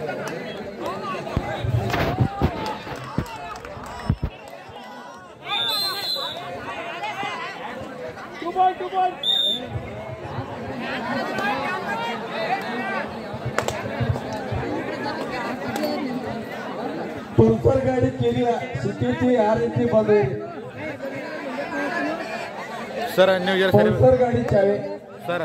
Pulsar ಗಾಡಿ ಕೇಳಿಲ್ಲ ಸಿಕ್ಕೈತಿ ಯಾವ ರೀತಿ ಬಂದ್ರಿ ಸರ್ ನೀವು ಪಲ್ಸರ್ ಗಾಡಿ ಚಾವೆ ಸರ್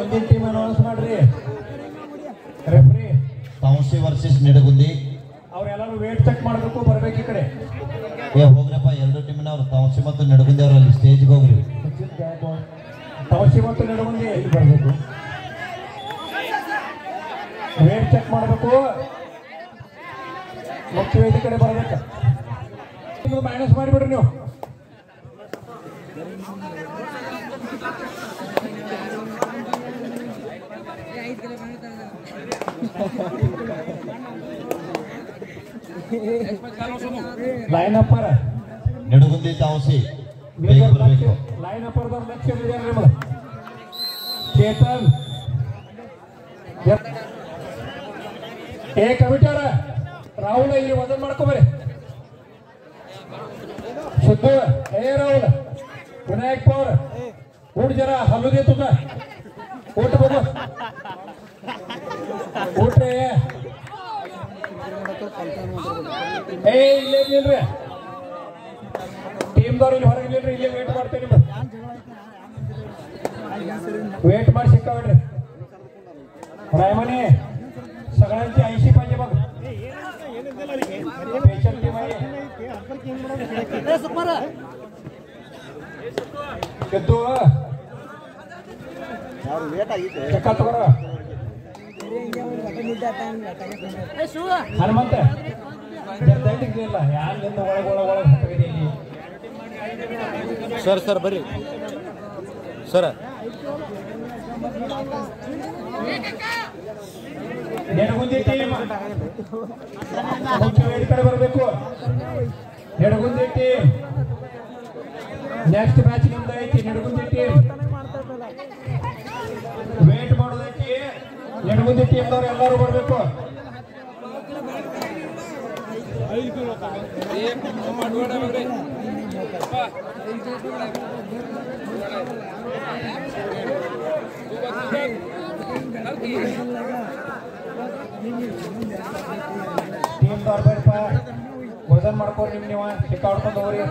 ಒಂದಿನ ಟೀಮ್ ಅನೌನ್ಸ್ ಮಾಡ್ರಿ ರೆಫ್ರಿ ಕೌನ್ಸಿ ವರ್ಸಸ್ ನಿಡಗುಂದಿ ಅವರೆಲ್ಲರೂ ವೇಟ್ ಚೆಕ್ ಮಾಡಬೇಕು ಬರ್ಬೇಕು ಈ ಕಡೆ ಏ ಹೋಗ್ರಪ್ಪ ಎರಡು ಅವ್ರು ತವಸಿ ಮತ್ತು ನಡಗುಂದಿ ಅವ್ರು ಅಲ್ಲಿ ಸ್ಟೇಜ್ಗೆ ಹೋಗ್ರಿ ತವಸಿ ಮತ್ತು ನಡಗುಂದಿ ಇಲ್ಲಿ ಬರಬೇಕು ವೇಟ್ ಚೆಕ್ ಮಾಡಬೇಕು ಮುಖ್ಯ ವೇದಿಕೆ ಕಡೆ ಬರಬೇಕು ಮೈನಸ್ ಮಾಡಿಬಿಡ್ರಿ ನೀವು ಲೈನ್ ಅಪ್ಪರ ನಿಡುಗುಂದಿ ತಾವಸಿ ಬೇಗ ಬರಬೇಕು ಲೈನ್ ಅಪ್ಪರದವ್ರ ಲಕ್ಷ್ಯ ಬಿಡಿಯಾರ್ರಿ ಮೇಡಮ್ ಚೇತನ್ ಏ ಕಮಿಟಾರ ರಾಹುಲ್ ಇಲ್ಲಿ ವಜನ್ ಮಾಡ್ಕೊಬರಿ ಸಿದ್ದು ಏ ರಾಹುಲ್ ವಿನಾಯಕ್ ಪೌರ್ ಮೂರು ಜನ ಹಲ್ಲುಗೆ ತುಂಬ ओट बघू ओट रे ಏ ಇಲ್ಲೇ ಇಲ್ರಿ ಟೀಮ್ದವ್ರು ಇಲ್ಲಿ ಹೊರಗೆ ಇಲ್ರಿ ಇಲ್ಲೇ ವೇಟ್ ಮಾಡ್ತೇನೆ ವೇಟ್ ಮಾಡಿ ಸಿಕ್ಕಾಬಿಡ್ರಿ रायमाने सगळ्यांची ऐंशी पाहिजे बघ स्पेशल टीम आहे तू ಹನುಮಂತ ಇಲ್ಲ ಸರ್ ಸರ್ ಬರ್ರಿ ಸರ ಬರಬೇಕು ಎಡಗುಂದಿ ನೆಕ್ಸ್ಟ್ ಮ್ಯಾಚ್ ಮುಂದೆ ಟೀಮ್ದವ್ರು ಎಲ್ಲರೂ ಬರಬೇಕು ಟೀಮ್ದವ್ರು ಬರಪ್ಪ ಭೋಜನ ಮಾಡ್ಕೋರಿ ನಿಮ್ ನೀವು ಚಿಕ್ಕ ಹೋಗ್ರಿ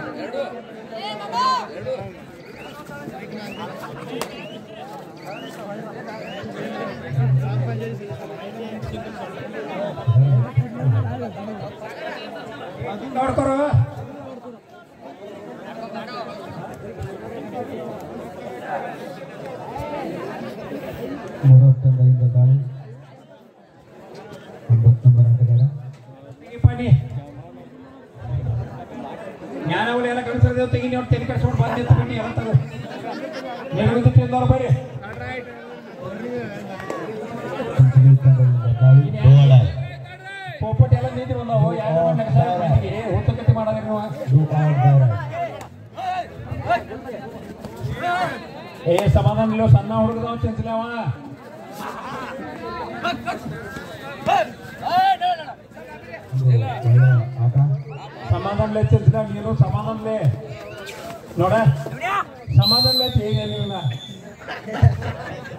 ನೋಡ್ಕೊರ ಜ್ಞಾನಗಳು ಎಲ್ಲ ಕಳಿಸೋದು ತೆಗಿ ನೋಡ್ತೇನೆ ఏ సమాధానం లేవు సన్నా ఉడకదాం చెంచలేవా సమాధానం లేదు చెంచలే మీరు సమాధానం లే ನೋಡಾ ಸಮಾಧಾನ ಆಯ್ತು ಈಗ ನೀವನ್ನ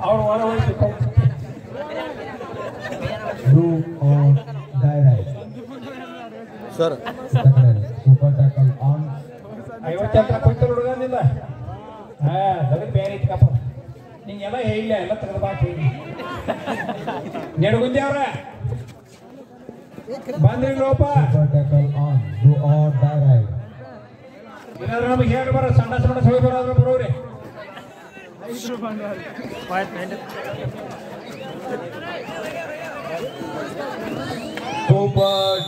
ಅವ್ರು ಒಳ ಹೋಯ್ತು ಸರ್ ಸೂಪರ್ ಟ್ಯಾಕಲ್ ಆನ್ ಐವತ್ತು ಎತ್ತಗದ ಬಾಕಿ ನೆಡಗುಂದ್ಯಾವ್ರ ಬಂದ್ರಿಲ್ರೋಪ ಇಲ್ಲಾಂದ್ರೆ ನಮಗೆ ಹೇಳಿ ಬರ ಸಣ್ಣ ಸಣ್ಣ ಸೋಗಿ ಬರೋದ್ರ ಬರೋರಿ ಸೂಪರ್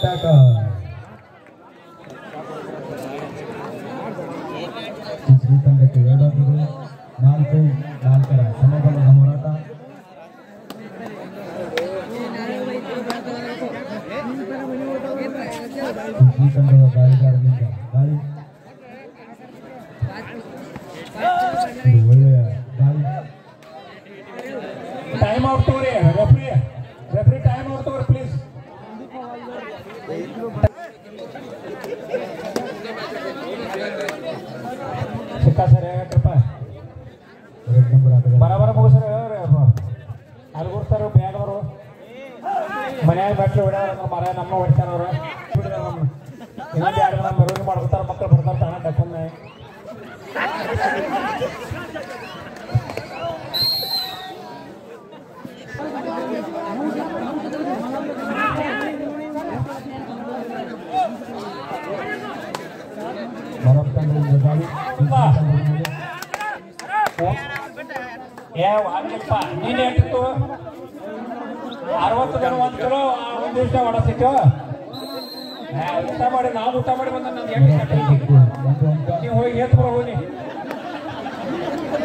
ಟಾಕಲ್ ಶ್ರೀಕಂಠಕ್ಕೆ ಎರಡಾದ್ರು ನಾಲ್ಕು ನಾಲ್ಕರ ಸಮಬಲ Mana yang baca udah, mana yang nama wacana orang. ಯಾವ ಅಲ್ಲಪ್ಪ ನೀನು ಎಷ್ಟಿತ್ತು ಅರವತ್ತು ಜನ ಒಂದು ಕಿಲೋ ಒಂದು ದಿವಸ ಹೊಡಸಿಟ್ಟು ಊಟ ಮಾಡಿ ನಾವು ಊಟ ಮಾಡಿ ಬಂದ ನಾನು ನೀವು ಹೋಗಿ ಎತ್ತು ಬರೋ ಹೋಗಿ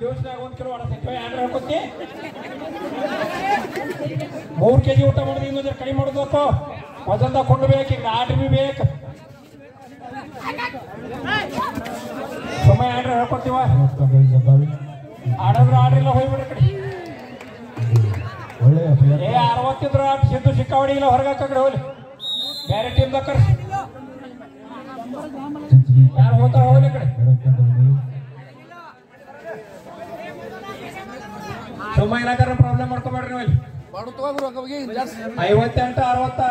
ದೇವಸ್ಥಾನ ಒಂದ್ ಕಿಲೋ ಹಾಕೋತಿ ಮೂರ್ ಕೆಜಿ ಊಟ ಮಾಡೋದು ಇನ್ನೊಂದ್ರ ಕಡಿಮೆ ಮಾಡೋದು ಅಥವಾ ವಜನ್ದಾಗ ಕೊಂಡು ಬೇಕು ಈಗ ಆಟ ಬಿ ಬೇಕು ಸುಮ್ಮನೆ ಹ್ಯಾಂಡ್ರ ಹೇಳ್ಕೊತೀವ ಆಡದ್ರ ಆಡ್ರಿಲ್ಲ ಹೋಗ್ಬಿಡ್ರಿ ಕಡೆ ಏ ಅರವತ್ತಿದ್ರ ಸಿದ್ದು ಸಿಕ್ಕಾವಡಿ ಇಲ್ಲ ಹೊರಗಾಕ ಹೋಗ್ಲಿ ಬೇರೆ ಟೀಮ್ ಬೇಕಾರ ಯಾರು ಹೋಗ್ತಾರ ಹೋಗ್ಲಿ ಕಡೆ ತುಂಬ ಏನಾಗಾರ ಪ್ರಾಬ್ಲಮ್ ಮಾಡ್ಕೋಬೇಡ್ರಿ ನೀವು ಇಲ್ಲಿ ಐವತ್ತೆಂಟು ಅರವತ್ತ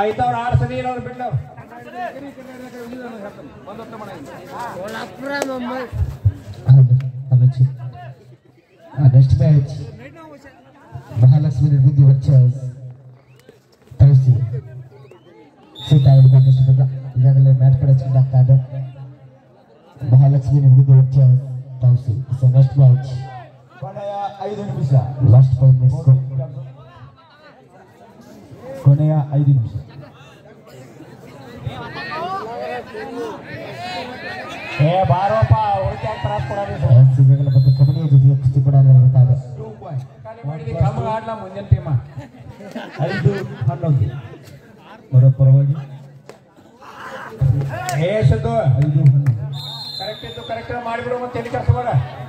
ಆಯ್ತವ್ರ ಆರು ಸರಿ ಇರೋರು ಬಿಡ್ಲವ್ರು next match Mahalakshmi Nirmiti versus ತರಿಸಿ ಸೀತಾ ಇಡಬೇಕಷ್ಟು ಬಂದ ಈಗಾಗಲೇ ಮ್ಯಾಚ್ ಕಡೆ ಸ್ಕಿಂಡ್ ಆಗ್ತಾ ಇದೆ ಮಹಾಲಕ್ಷ್ಮಿ ನಿರ್ಮಿತಿ ವರ್ಚಸ್ ತರಿಸಿ it's next match last five minutes Hei, sentuh! Hei, sentuh! Hei, sentuh! Hei, sentuh! Hei, sentuh! Hei, sentuh! Hei, sentuh! Hei, sentuh! Hei, sentuh! Hei, sentuh! Hei, sentuh! Hei, sentuh! Hei, sentuh! Hei, sentuh! Hei, sentuh! Hei, sentuh! Hei, sentuh!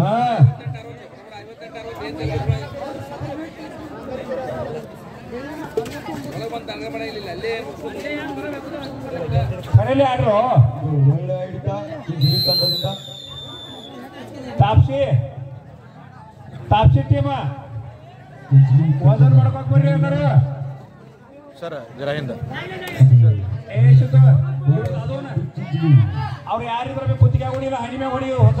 ಹಾ ಆಡ್ರು ತಾಪ್ಸಿ ತಾಪ್ಸಿ ಟೀಮ order ಮಾಡ್ಬೇಕು ಬರ್ರಿ sir ಜರ ಅವ್ರು ಯಾರಿದ್ರ ಕುತ್ತಿಗೆ ಮ್ಯಾಗ ಹೊಸ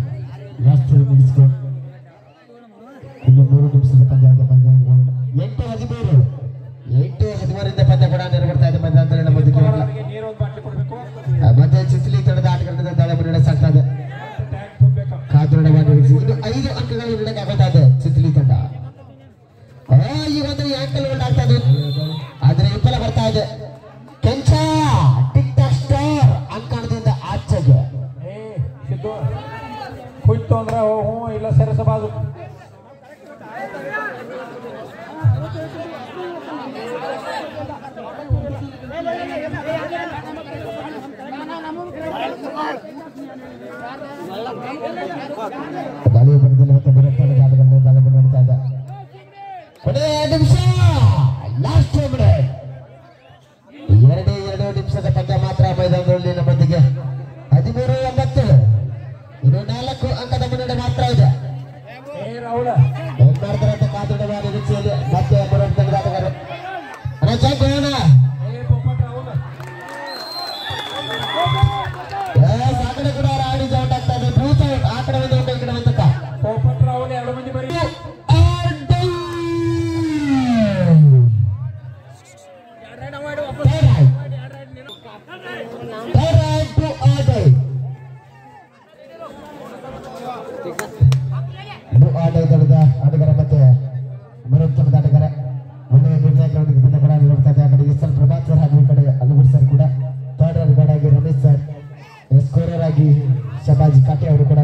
ಮತ್ತೆ ಚಿತ್ಲಿ ತಡೆದ ಆಟಗಾರರಿಂದ ತಡೆ ಮುನ್ನಡೆಸಾಗ್ತಾ ಇದೆ ಕಾತುರಡವಾಗಿ ಇದು ಐದು ಅಂಕಗಳು ಮುನ್ನಡೆಕಾಗ್ತಾ ಇದೆ ಚಿತ್ಲಿ ತಂಡ ಈ ಒಂದು ಆಂಕಲ್ ಒಂದು ಆಗ್ತಾ ಇದೆ ಆದ್ರೆ ಇಪ್ಪಲ ಬರ್ತಾ ಇದೆ ಕೆಂಚ ಟಿಕ್ ಟಾಕ್ ಸ್ಟಾರ್ ಅಂಕಣದಿಂದ ಆಚೆಗೆ ಕುಯ್ತು ಅಂದ್ರೆ ಓ ಹ್ಞೂ ಇಲ್ಲ ಸೆರಸಬಾದು Thank Jangan ಶಬಾಜ್ ಕಾಟೆ ಅವರು ಕೂಡ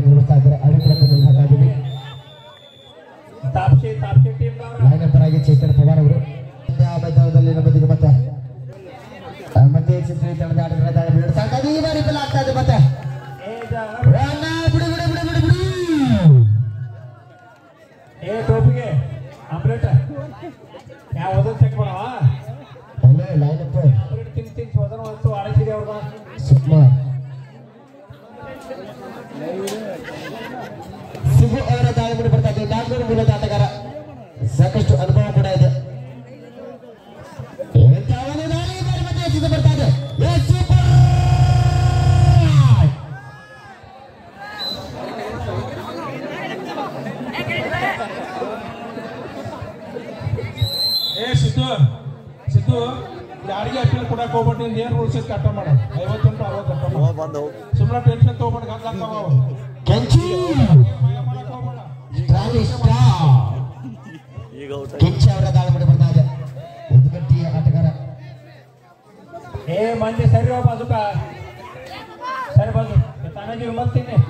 ಸುಮ್ಮನೆ ಏ ಮಂದಿ ಸರಿ ಸರಿ ಬಾಜು ತಾನಾಜಿ